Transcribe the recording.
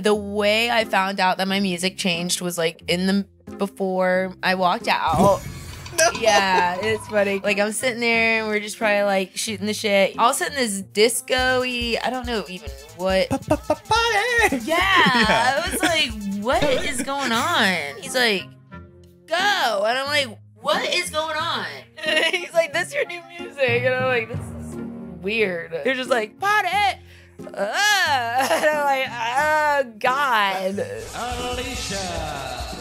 The way I found out that my music changed was like in the before I walked out. Yeah, it's funny. Like I'm sitting there and we're just probably like shooting the shit. All of a sudden this disco-y, I don't know even what. Yeah, I was like, what is going on? He's like, go. And I'm like, what is going on? He's like, that's your new music. And I'm like, this is weird. They're just like, party. Ah. And I'm like, God. Alicia.